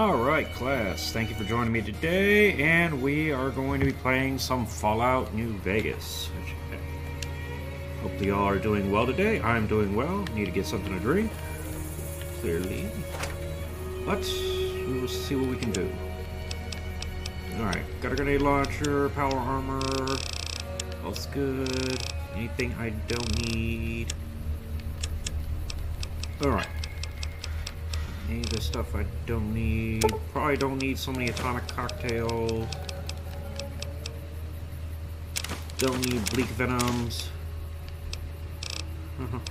Alright, class, thank you for joining me today, and we are going to be playing some Fallout New Vegas. Hope y'all are doing well today. I'm doing well. Need to get something to drink, clearly. But we will see what we can do. Alright, got a grenade launcher, power armor, all's good. Anything I don't need. Alright. Any of this stuff I don't need. Probably don't need so many atomic cocktails. Don't need bleak venoms.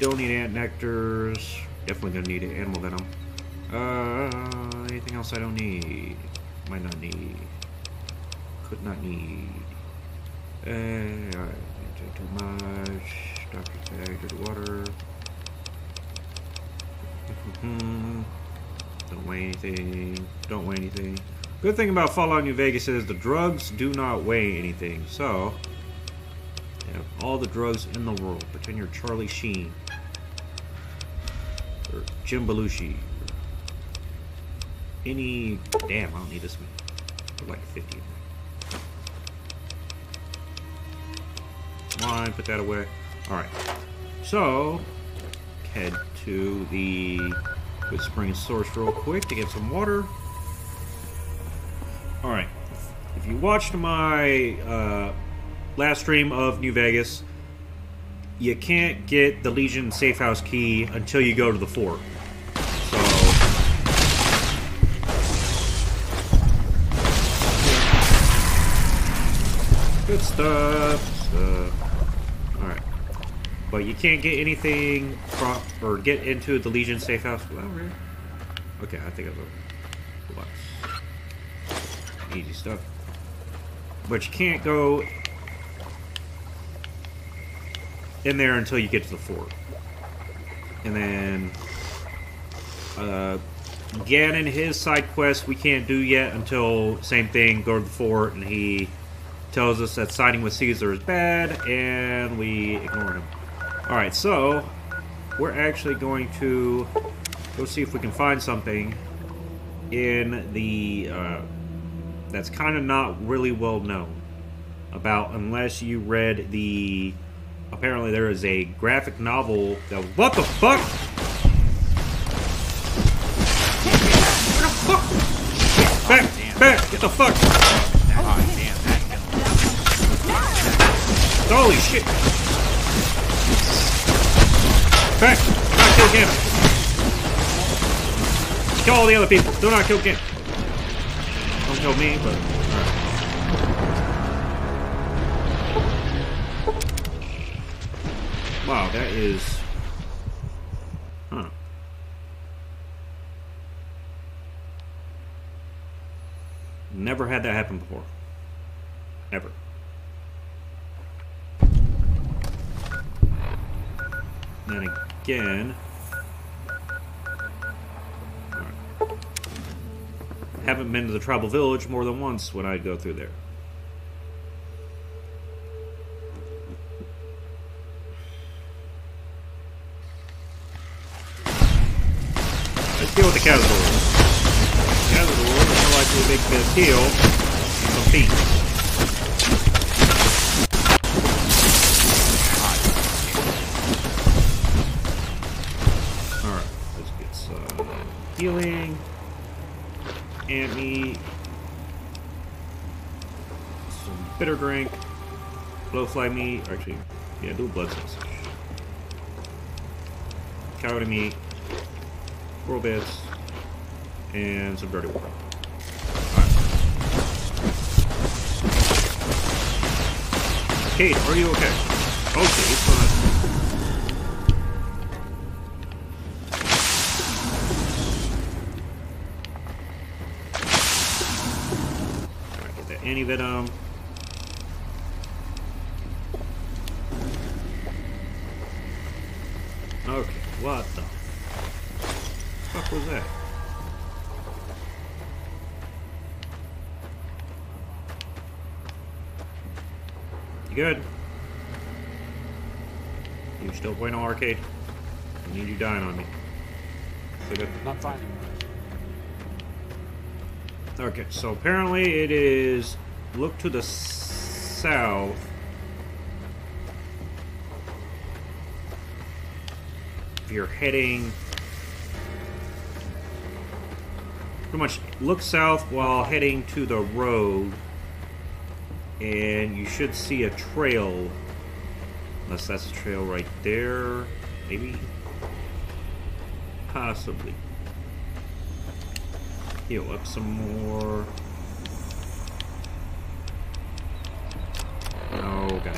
don't need ant nectars. Definitely gonna need animal venom. Uh, anything else I don't need? Might not need. Could not need. Uh, alright, take too much. Doctor tag, dirty water. Hmm. Don't weigh anything. Don't weigh anything. Good thing about Fallout New Vegas is the drugs do not weigh anything. So, have all the drugs in the world. Pretend you're Charlie Sheen. Or Jim Belushi. Or any... Damn, I don't need this. For like 50 Come on, put that away. Alright. So, head to the Goodsprings Source real quick to get some water. Alright. If you watched my uh, last stream of New Vegas, you can't get the Legion safe house key until you go to the fort. So... Good stuff. stuff. But you can't get anything from or get into the Legion safe house without really. Okay, I think I've a easy stuff. But you can't go in there until you get to the fort. And then uh, Gannon, his side quest we can't do yet until same thing, go to the fort and he tells us that siding with Caesar is bad and we ignore him. Alright, so we're actually going to go see if we can find something in the uh, that's kind of not really well known about unless you read the apparently there is a graphic novel that what the fuck? Back back get the fuck. Holy shit Back! Do not kill Gim! Kill all the other people! Do not kill Gim! Don't kill me, but... Wow, that is... Huh. Never had that happen before. Ever. then again... Right. Haven't been to the tribal village more than once when I go through there. Let's deal with the Cazador. Cazador is more likely to make this heal some feet. Healing. Me some bitter drink. Blowfly meat. Actually, yeah, do a blood sausage. Coyote meat. Squirrel bits. And some dirty water. Kate, are you okay? Okay, it's fine. Venom. Okay, what the fuck was that? You good? You still playing no arcade? I need you dying on me. Not fine. Okay, so apparently it is look to the south. If you're heading pretty much look south while heading to the road and you should see a trail unless that's a trail right there maybe possibly heal up some more no got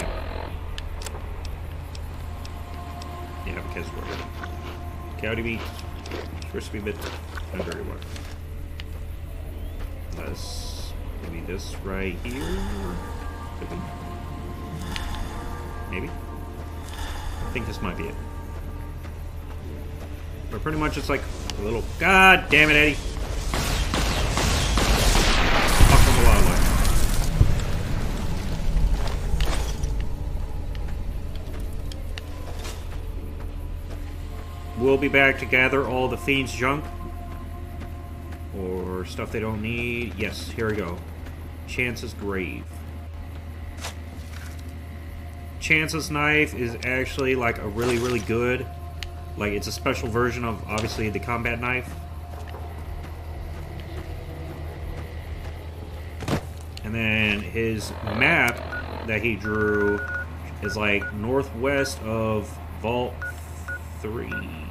yeah because we're supposed to a bit under water Let's maybe this right here. Maybe. I think this might be it. But pretty much it's like a little. God damn it, ED-E! We'll be back to gather all the fiend's junk or stuff they don't need. Yes, here we go. Chance's Grave. Chance's Knife is actually like a really, really good, like it's a special version of obviously the combat knife. And then his map that he drew is like northwest of Vault 3. Vault 3?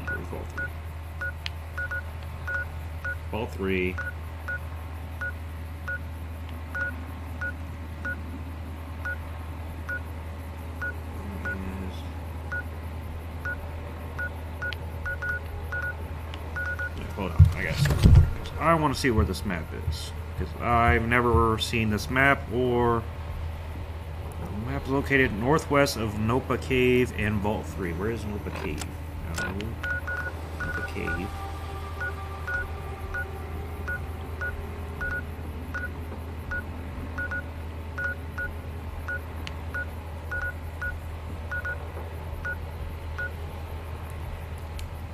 All three. I guess. I want to see where this map is. Because I've never seen this map, or... The map is located northwest of Nopah Cave and Vault 3. Where is Nopah Cave? No. Nopah Cave.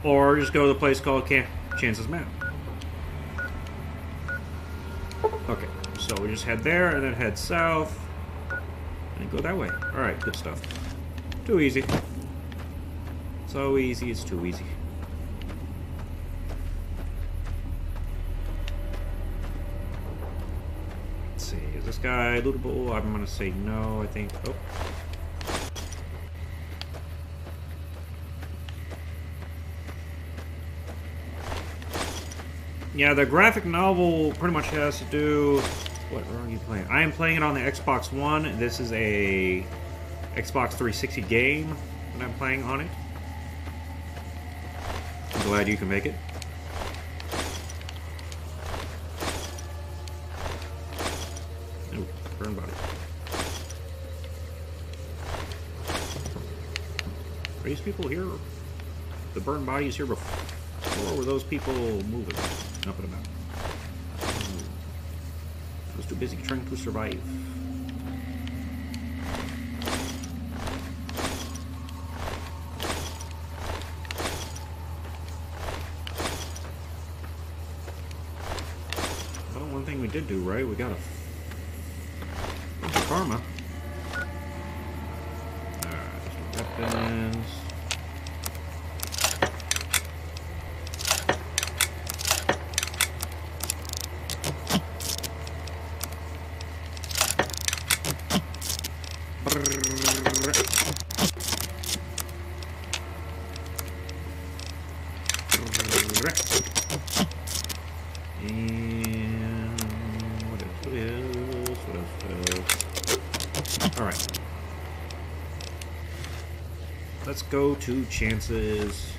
Or just go to the place called Camp Chance's Map. Okay, so we just head there and then head south. And go that way. Alright, good stuff. Too easy. So easy, it's too easy. Let's see, is this guy lootable? I'm gonna say no, I think. Oh. Yeah, the graphic novel pretty much has to do. What are you playing? I am playing it on the Xbox One. This is a Xbox 360 game that I'm playing on it. I'm glad you can make it. Ooh, burn body. Are these people here? The burned bodies here before? Or were those people moving? Up and about. I was too busy trying to survive. Well, one thing we did do right, we got a bunch of karma. Alright, weapons. And what else? What else? What else? What else? All right. To chances.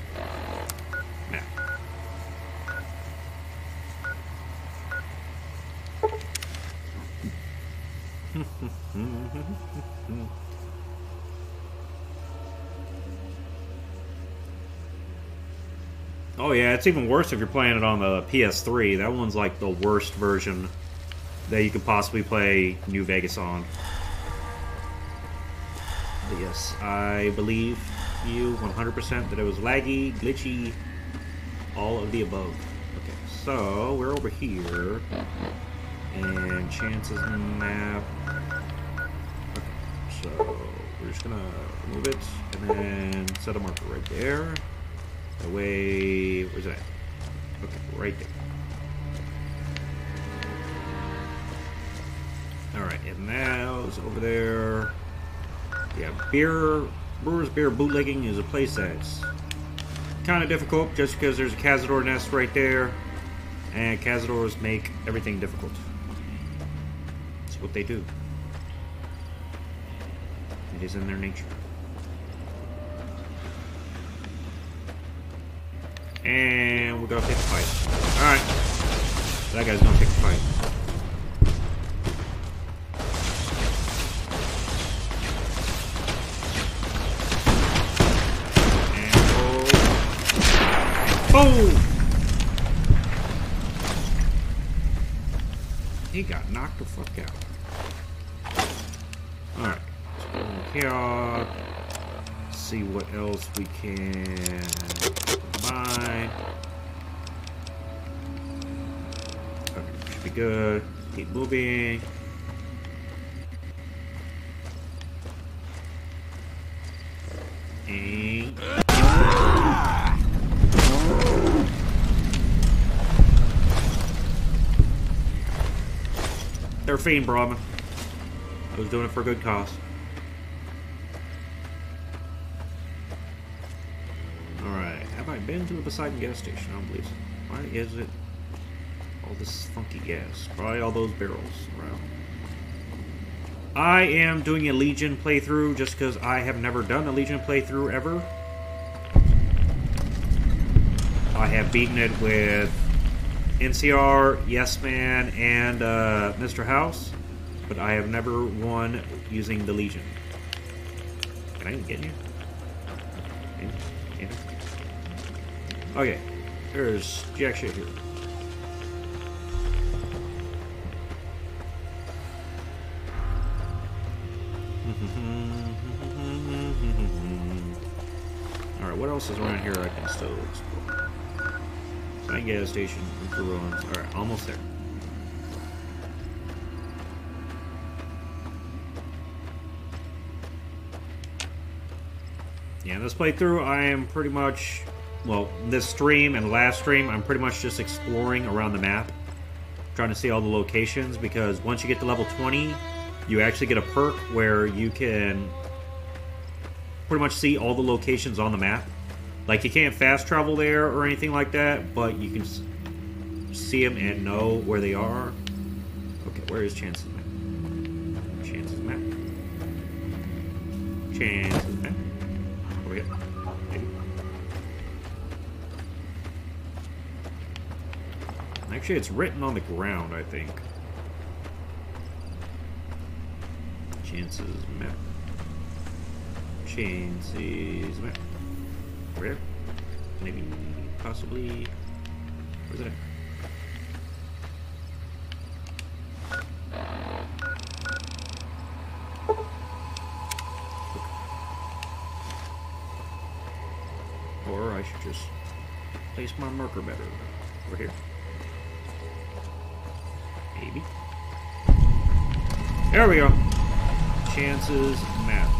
Map. Oh yeah, it's even worse if you're playing it on the PS3. That one's like the worst version that you could possibly play New Vegas on. Yes, I believe you 100% that it was laggy, glitchy, all of the above. Okay, so we're over here, and chances map. Okay, so we're just gonna move it and then set a marker right there. The way, where's it at? Okay, right there. Alright, and now it's over there. Yeah, beer, Brewer's Beer bootlegging is a place that's kind of difficult just because there's a Cazador nest right there, and Cazadors make everything difficult. It's what they do. It is in their nature. And we're gonna take a fight. Alright. That guy's gonna take a fight. Boom! He got knocked the fuck out. Alright. Let's here. See what else we can buy. Okay, should be good. Keep moving. And They're fiend Brahmin. I was doing it for a good cause. Alright, have I been to the Poseidon gas station? I don't believe so. Why is it all this funky gas? Probably all those barrels around. I am doing a Legion playthrough just because I have never done a Legion playthrough ever. I have beaten it with NCR, Yes Man, and uh, Mr. House, but I have never won using the Legion. Can I even get you? Okay, there's jack shit here. Alright, what else is around here I can still explore? Gas station, for ruins. Alright, almost there. Yeah, this playthrough, I am pretty much, well, this stream and last stream, I'm pretty much just exploring around the map, trying to see all the locations, because once you get to level 20, you actually get a perk where you can pretty much see all the locations on the map. Like you can't fast travel there or anything like that, but you can see them and know where they are. Okay, where is Chance's map? Chance's map. Chance's map. Over. Actually, it's written on the ground, I think. Chance's map. Chance's map. Where? Maybe, possibly. Where's it? Or I should just place my marker better over here. Maybe. There we go. Chances map.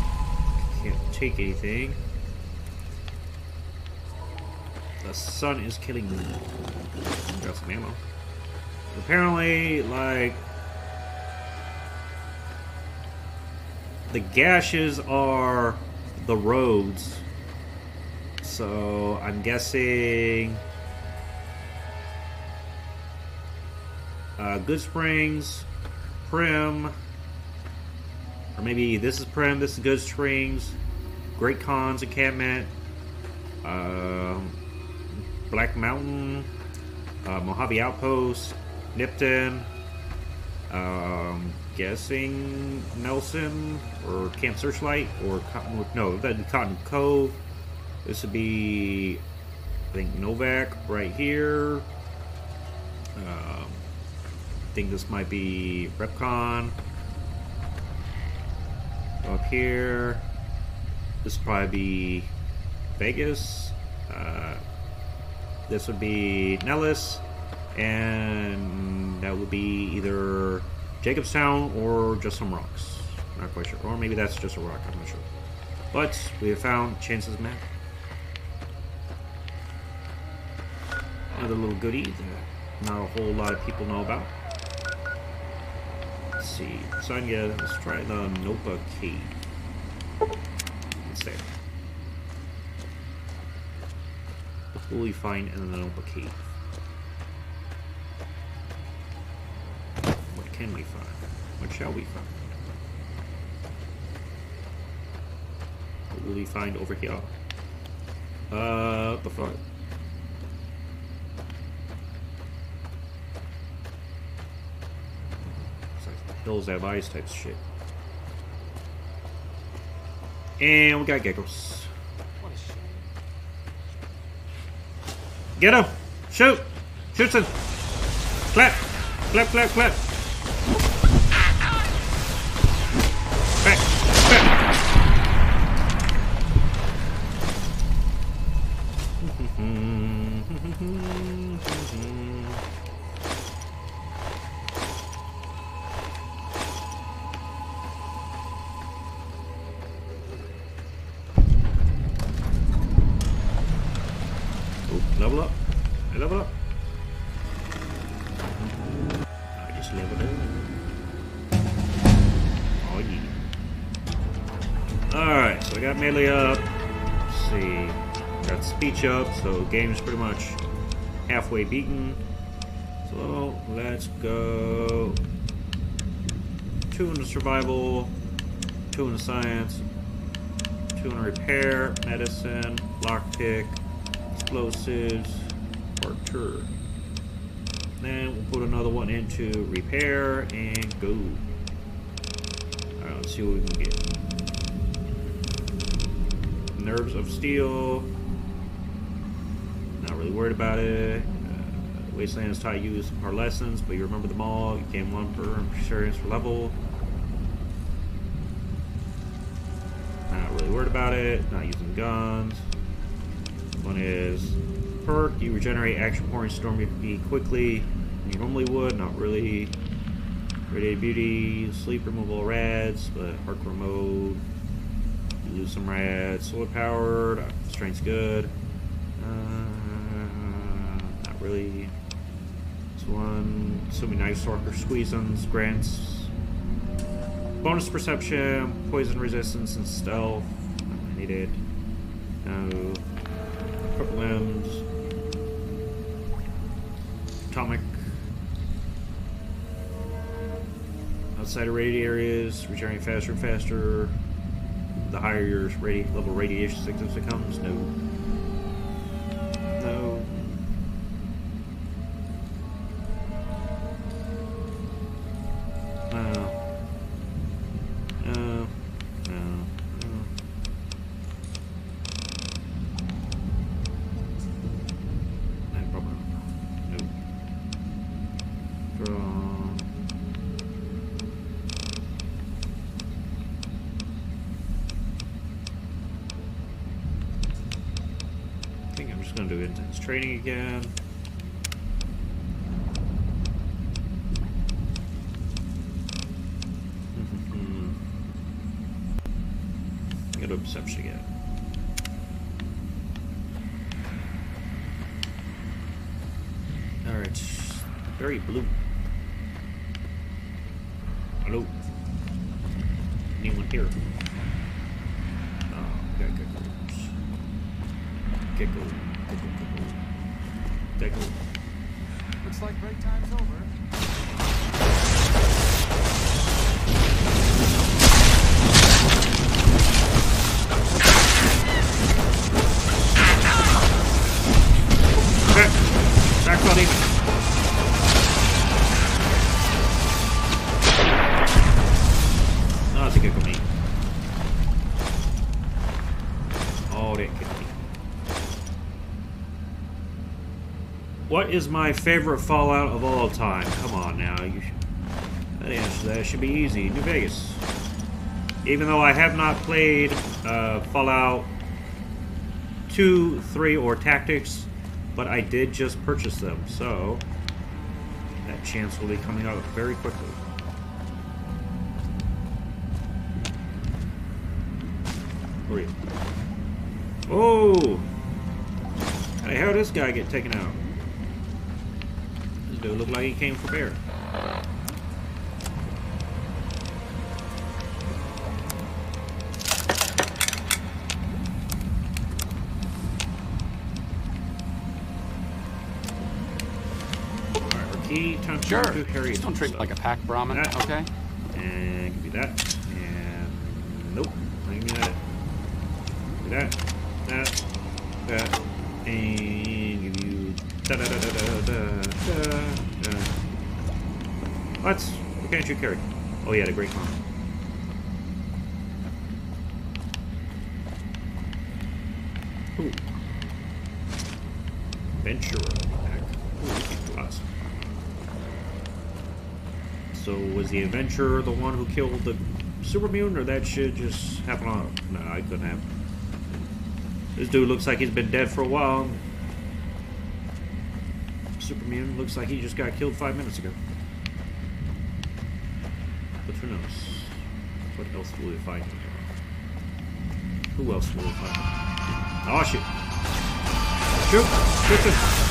Can't take anything. The sun is killing me. Got some ammo. Apparently, like... The gashes are the roads. So, I'm guessing... Uh, Goodsprings, Primm, or maybe this is Primm, this is Goodsprings, Great Khan's encampment, um, Black Mountain, uh, Mojave Outpost, Nipton, um, guessing Nelson or Camp Searchlight or Cottonwood. no, that'd be Cotton Cove. This would be, I think, Novak right here. Um, I think this might be REPCONN. Up here, this would probably be Vegas. Uh, this would be Nellis, and that would be either Jacobstown or just some rocks. Not quite sure. Or maybe that's just a rock, I'm not sure. But we have found Chance's map. Another little goodie that not a whole lot of people know about. Let's see. So yeah, let's try the Nopah Cave. It's there. What will we find in the Nopah Cave? What can we find? What shall we find? What will we find over here? Uh, the fuck? It's like hills have ice type shit. And we got geckos. What a shame. Get him! Shoot! Shoot him! Clap! Clap, clap, clap! So game's pretty much halfway beaten. So let's go. Two in the survival, two in the science, two in repair, medicine, lockpick, explosives, archer. Then we'll put another one into repair and go. Alright, let's see what we can get. Nerves of steel. Not really worried about it. Uh, Wasteland taught you some hard lessons, but you remember them all. You gain one per experience per level. Not really worried about it. Not using guns. One is perk. You regenerate action points storm be quickly you normally would. Not really. Radiated beauty, sleep removal rads, but hardcore mode. You lose some rads. Solar powered. uh, Strength's good. Really. This one. Assuming Nightstalker squeezins grants bonus perception, poison resistance, and stealth. Not needed. No. Purple limbs. Atomic. Outside of radi areas, returning faster and faster. The higher your radi- level radiation sickness becomes. No. Intense training again. Mm-hmm. I'm gonna perception again. Alright. Very blue. Oh, that gecko meat. What is my favorite Fallout of all time? Come on now, you should, that answer that should be easy. New Vegas. Even though I have not played uh, Fallout 2, 3, or Tactics, but I did just purchase them, so that chance will be coming out very quickly. You? Oh! How the did this guy get taken out? This dude looked like he came for bear. Alright, key, time to Sure. do Harry Just don't treat me like a pack Brahmin, That- okay? And give me that. And nope. Give me that. That. That. That. And give you da da da da da da da. da. What? What can't you carry? Oh yeah, the Great Khan. Ooh. Ventura back. Ooh, awesome. So was the adventurer the one who killed the super mutant, or that shit just happened on? No, I couldn't have. This dude looks like he's been dead for a while. Super mutant looks like he just got killed five minutes ago. But who knows? What else will we find? Who else will we find? Oh shit! Shoot! Shoot! shoot.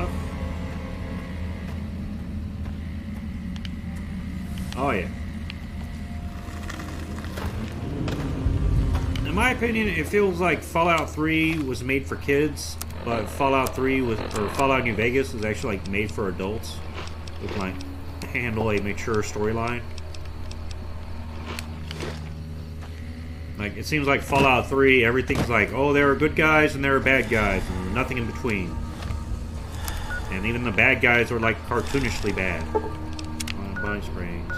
Stuff. Oh, yeah. In my opinion, it feels like Fallout 3 was made for kids, but Fallout 3 was, or Fallout New Vegas was actually like made for adults. With like handle a mature storyline. Like it seems like Fallout 3, everything's like, oh, there are good guys and there are bad guys, and nothing in between. And even the bad guys are like cartoonishly bad. Uh, Bonnie Springs.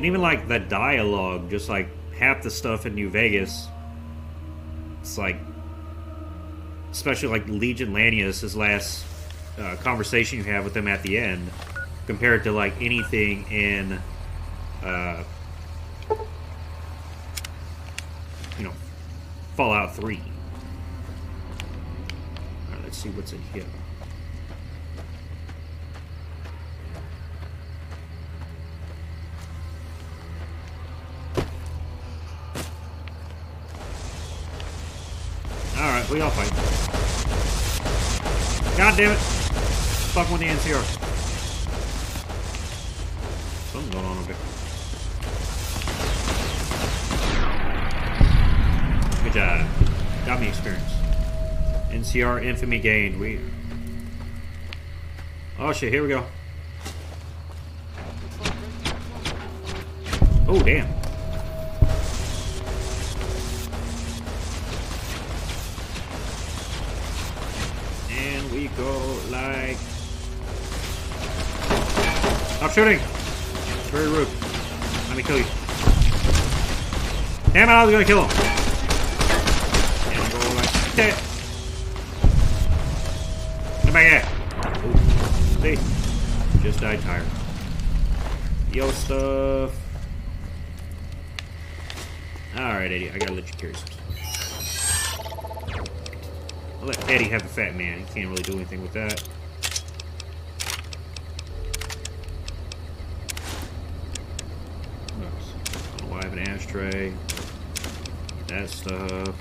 And even like the dialogue, just like half the stuff in New Vegas, it's like, especially like Legion Lanius, his last uh, conversation you have with him at the end, compared to like anything in, uh, you know, Fallout 3. Alright, let's see what's in here. Alright, we all fight. God damn it! Fuck with the NCR. Something's going on over here. Good job. Got me experience. NCR infamy gained. We. Oh shit, here we go. Oh damn. Stop shooting! It's very rude. Let me kill you. Damn it, I was gonna kill him. And. Come back here. Ooh. See? Just died tired. Yo stuff. Alright, ED-E, I gotta let you carry some stuff. I'll let ED-E have the fat man. He can't really do anything with that. Oops. I don't know why I have an ashtray. That stuff.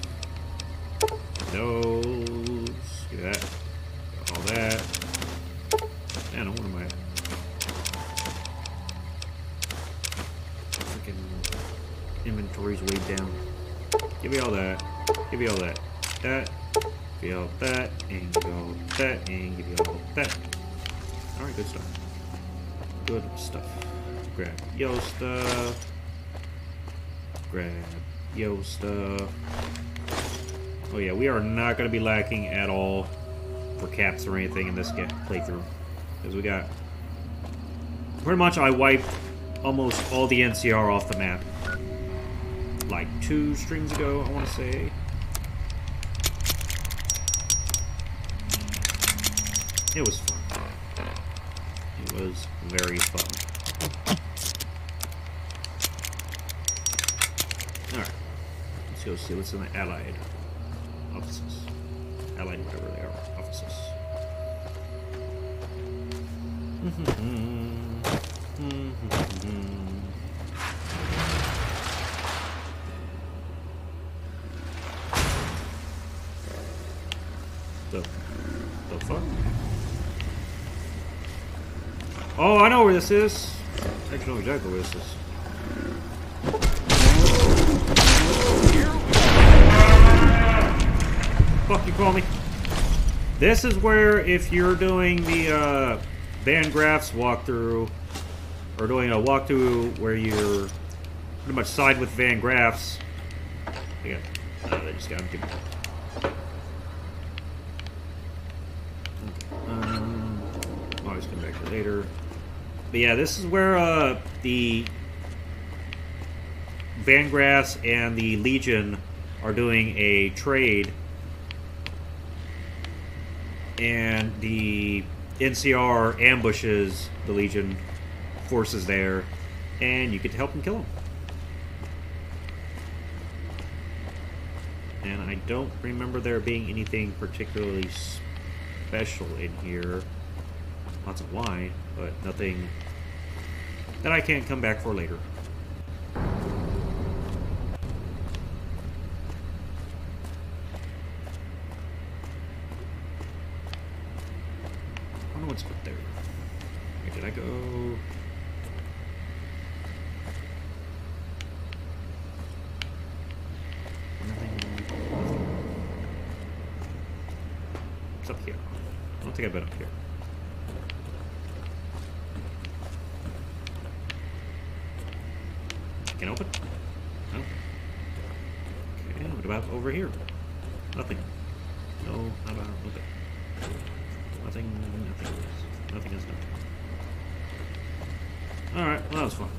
Those. Get that. All that. Man, what am I? Freaking inventory's way down. Give me all that. Give me all that. That. Give me all that. And give me all that. And give me all that. Alright, good stuff. Good stuff. Grab yo stuff. Grab yo stuff. Oh yeah, we are not going to be lacking at all for caps or anything in this playthrough. Because we got... Pretty much I wiped almost all the NCR off the map. Like two streams ago, I want to say. It was fun. It was very fun. Alright. Let's go see what's in the Allied offices. Allied, whatever they are, offices. the, the fuck? Oh, I know where this is. I actually know exactly where this is. Call me. This is where if you're doing the uh, Van Graffs walkthrough, or doing a walkthrough where you're pretty much side with Van Graffs. Yeah, uh, they just got him. Um, I'll always come back here later. But yeah, this is where uh, the Van Graffs and the Legion are doing a trade and the NCR ambushes the Legion forces there, and you get to help them kill them. And I don't remember there being anything particularly special in here. Lots of wine, but nothing that I can't come back for later. Don't up there. Where did I go? It's up here. I don't think I've been up here. Can open? No. Okay, what about over here? Nothing. No, how about okay. Nothing, nothing. Nothing. Nothing. Alright, well that was fun.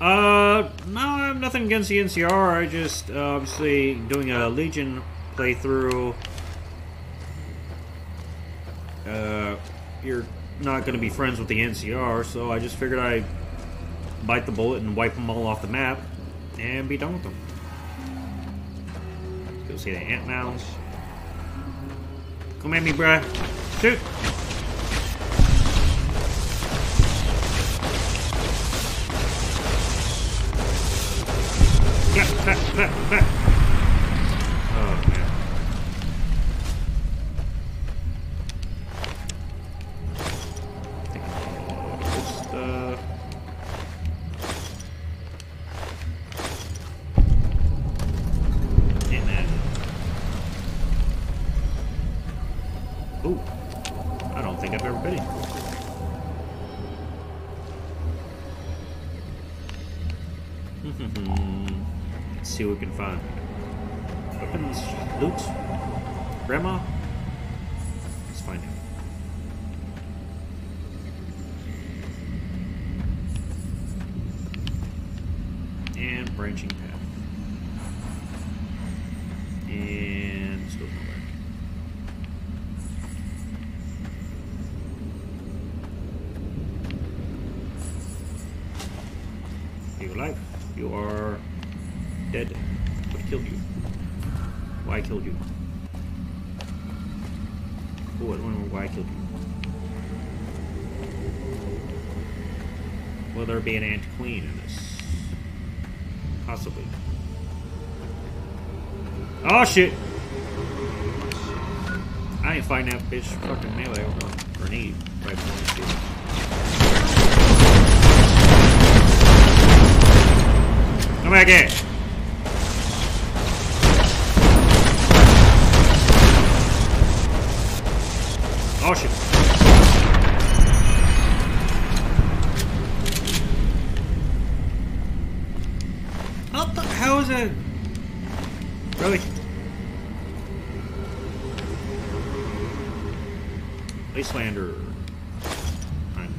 Uh, no, I have nothing against the NCR. I just, uh, obviously, doing a Legion playthrough. Uh, you're not going to be friends with the NCR, so I just figured I'd bite the bullet and wipe them all off the map and be done with them. See the ant mounds. Come at me, bruh. Shoot! Hmm. Let's see what we can find. Weapons, loot, grandma. Let's find him. And branching path. And this goes nowhere. You alive? You are dead. Wait. killed you? Why I killed you? Oh, I don't remember why I killed you. Will there be an ant queen in this? Possibly. Oh shit! I ain't fighting that bitch fucking melee over grenade right before. Come back in! Oh shit.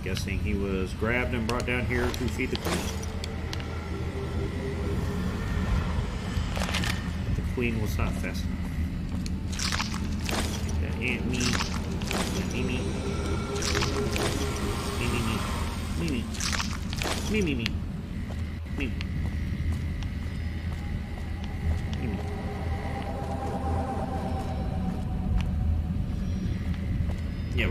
Guessing he was grabbed and brought down here to feed the queen. But the queen was not fast enough. That ant meat. Me, me. Me, me, me. Me, me. Me, me, me. Me,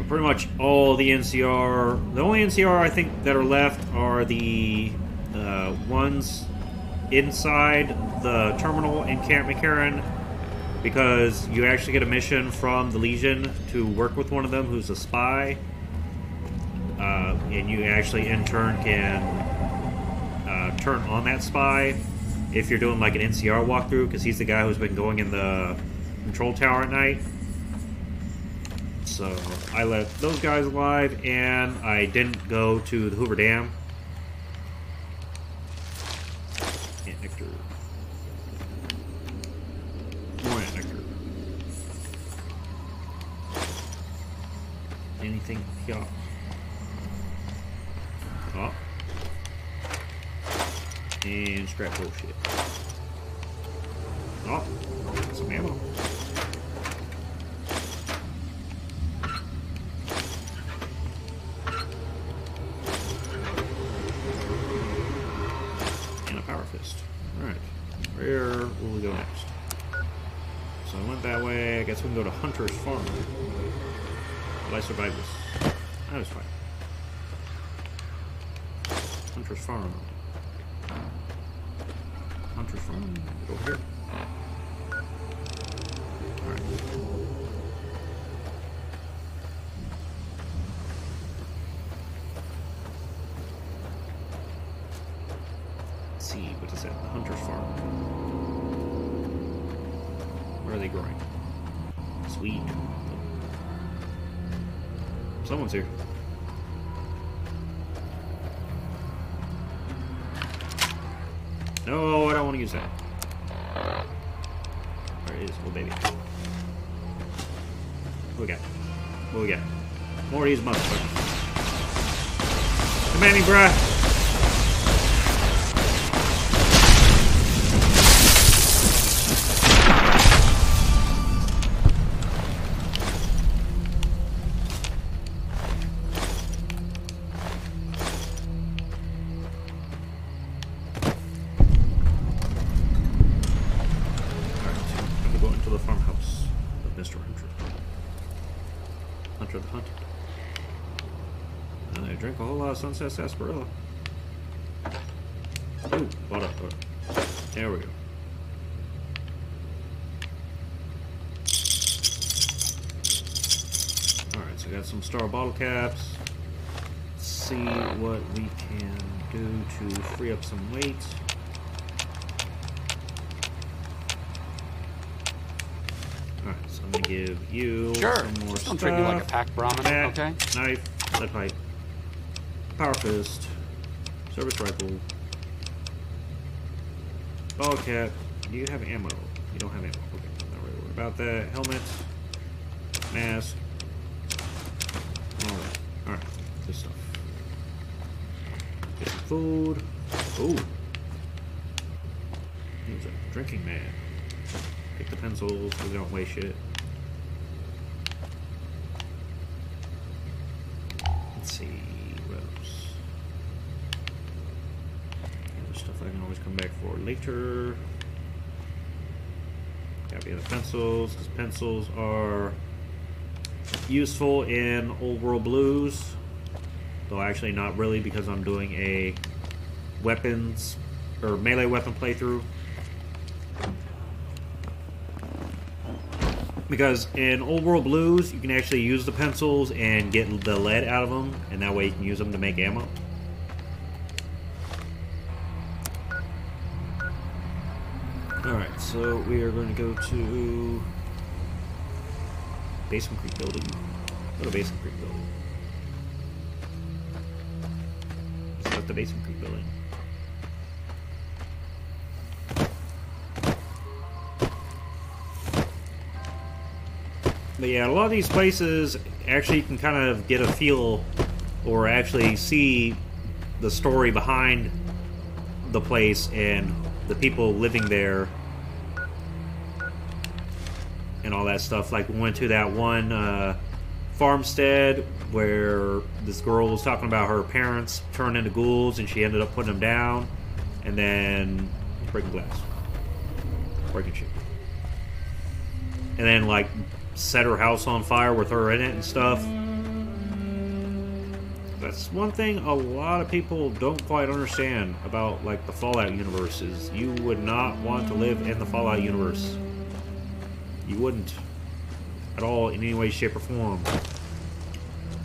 pretty much all the NCR. The only NCR I think that are left are the uh, ones inside the terminal in Camp McCarran because you actually get a mission from the Legion to work with one of them who's a spy. Uh, and you actually, in turn, can uh, turn on that spy if you're doing like an NCR walkthrough because he's the guy who's been going in the control tower at night. So I left those guys alive, and I didn't go to the Hoover Dam. Guess we can go to Hunter's Farm. But I survived this. That was fine. Hunter's Farm. Hunter's Farm. Go here. Alright. Let's see, what is that? The Hunter's Farm. Where are they growing? Sweet. Someone's here. No, I don't want to use that. There it is, little baby. What we got? What we got? More of these motherfuckers. Commanding, bruh. Hunter the Hunter. And I drink a whole lot of Sunset Sarsaparilla. Ooh, up. There we go. Alright, so I got some star bottle caps. Let's see what we can do to free up some weight. Alright, so I'm gonna give you Sure. some more don't stuff. treat me like a pack Brahmin, Bat, okay? Knife, lead pipe, power fist, service rifle, ball cap. Do you have ammo? You don't have ammo. Okay, not really worried about that. Helmet, mask, all that. All right, good stuff. Get some food. Ooh, who's a drinking man? Pick the pencils so they don't waste shit. Let's see what else. Other stuff I can always come back for later. Gotta the pencils, 'cause pencils are useful in Old World Blues. Though actually not really because I'm doing a weapons or melee weapon playthrough. Because in Old World Blues, you can actually use the pencils and get the lead out of them, and that way you can use them to make ammo. Alright, so we are going to go to Basement Creek Building. Go to Basement Creek Building. Is that the Basement Creek Building? But yeah, a lot of these places actually you can kind of get a feel or actually see the story behind the place and the people living there and all that stuff. Like we went to that one uh, farmstead where this girl was talking about her parents turned into ghouls and she ended up putting them down and then breaking glass, breaking shit, and then like set her house on fire with her in it and stuff. That's one thing a lot of people don't quite understand about like the Fallout universe is you would not want to live in the Fallout universe. You wouldn't at all in any way, shape, or form.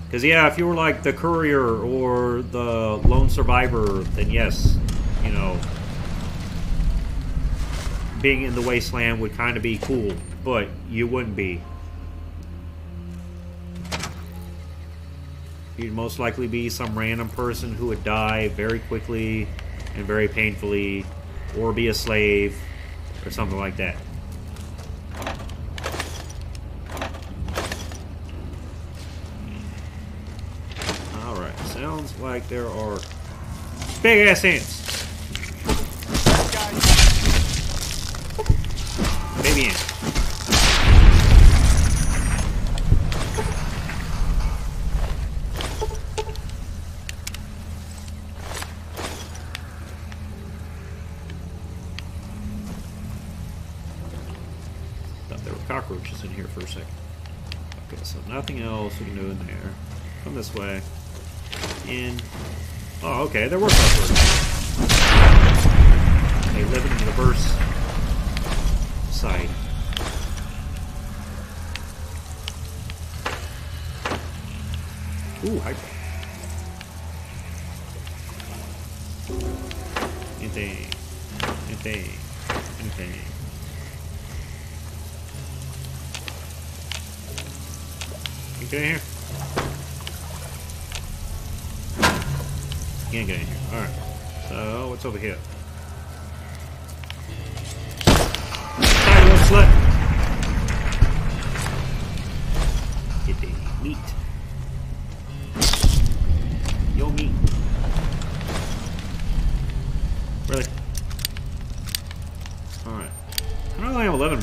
Because yeah, if you were like the courier or the lone survivor, then yes, you know, being in the wasteland would kind of be cool, but you wouldn't be. You'd most likely be some random person who would die very quickly and very painfully, or be a slave, or something like that. Alright, sounds like there are big ass ants. Baby ants. Thought there were cockroaches in here for a second. Okay, so nothing else we can do in there. Come this way. Anything. Anything. You get in here? Can't get in here. Alright. So, what's over here?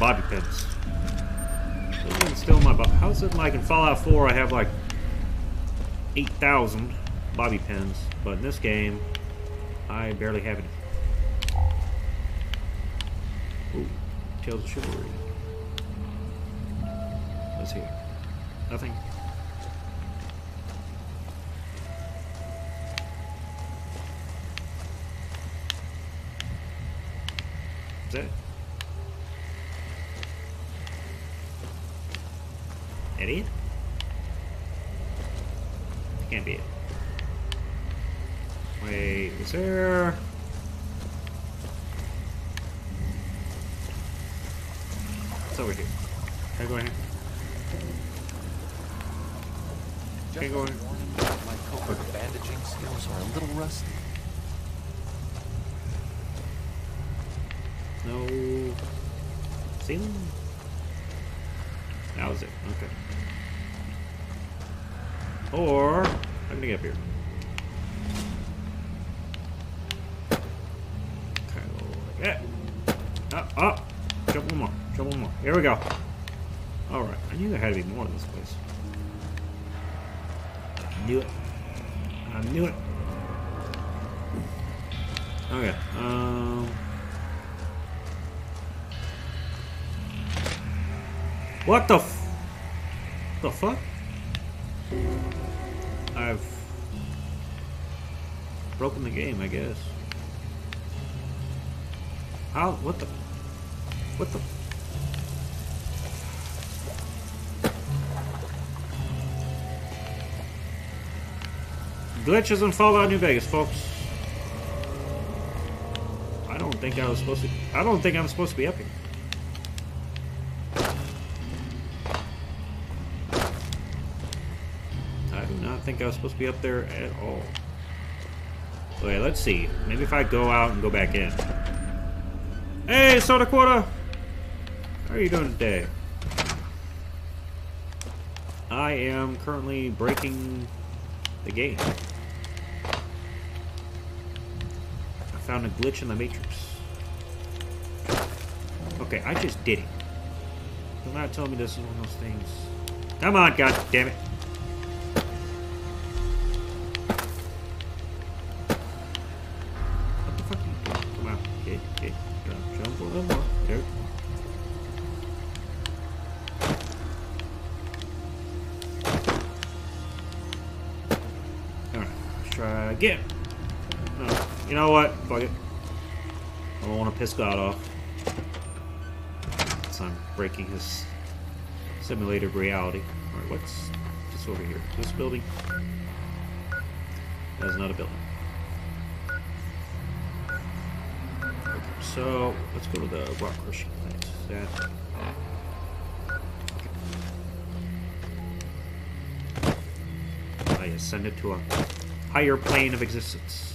Bobby pins. Still, still my bo- How's it like in Fallout 4 I have like 8,000 bobby pins, but in this game I barely have any. Ooh, Tales of Chivalry. What's here? Nothing. Is that it? That it? Can't be it. Wait, is there... It's over here. Can I go in here? Just go a in. warning, my covert bandaging skills are a little rusty. No... Ceiling? That was it. Okay. Or, I'm gonna get up here? Okay, like that. Up, up. Jump one more. Jump one more. Here we go. Alright. I knew there had to be more in this place. I knew it. I knew it. Okay. Um... What the The fuck? I've broken the game, I guess. How? What the? What the? Glitches in Fallout New Vegas, folks. I don't think I was supposed to. I don't think I'm supposed to be up here. I do not think I was supposed to be up there at all. Okay, let's see. Maybe if I go out and go back in. Hey, Soda Quota! How are you doing today? I am currently breaking the game. I found a glitch in the Matrix. Okay, I just did it. Do not me this is one of those things. Come on, god damn it. Piss God off. So I'm breaking his simulated reality. Alright, what's this over here? This building? That's not a building. So let's go to the rock crushing plant. That. I ascended to a higher plane of existence.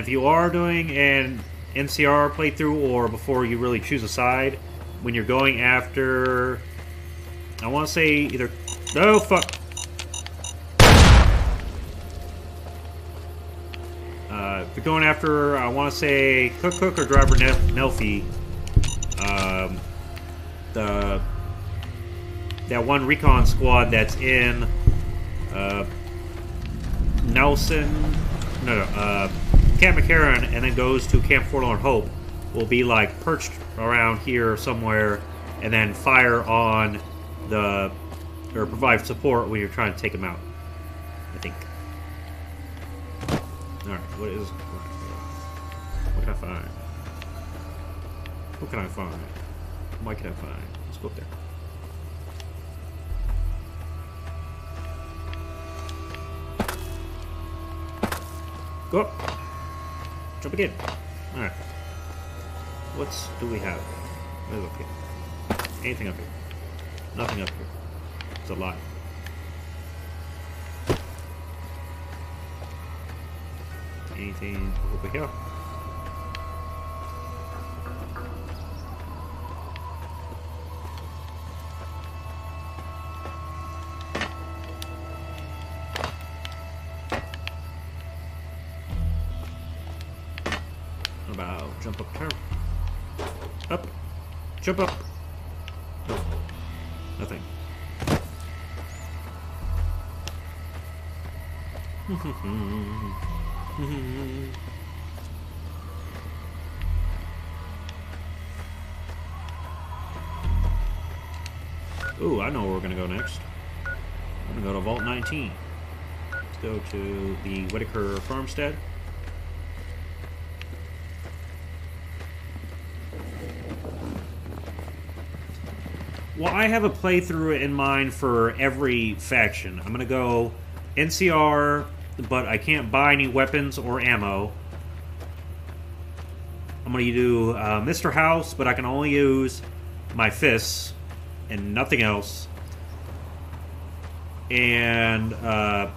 If you are doing an NCR playthrough or before you really choose a side, when you're going after, I want to say either. No, fuck. Uh, if you're going after, I want to say Cook Cook or Driver Nel- Nelfi, um, the that one recon squad that's in uh, Nelson, no, no, uh, Camp McCarran, and then goes to Camp Forlorn Hope, will be like perched around here somewhere, and then fire on the or provide support when you're trying to take them out. I think. All right, what is? What can I find? What can I find? What can I find? Let's go up there. Go up. Jump again. Alright. What do we have? What is up here? Anything up here? Nothing up here. It's a lie. Anything over here? About jump up? Up. Jump up. No. Nothing. Ooh, I know where we're gonna go next. We're gonna go to Vault 19. Let's go to the Whittaker Farmstead. Well, I have a playthrough in mind for every faction. I'm gonna go NCR, but I can't buy any weapons or ammo. I'm gonna do uh, Mr. House, but I can only use my fists and nothing else. And uh,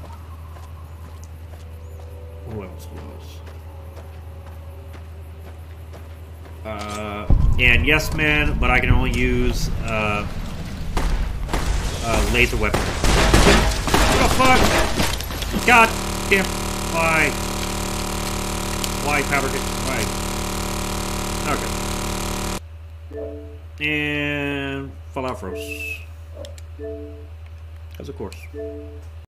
who else? Who else? Uh, and Yes Man, but I can only use uh, uh, laser weapon. What the fuck? God damn! Why? Why powder? Why? Okay. And Fallout Frost. As of course.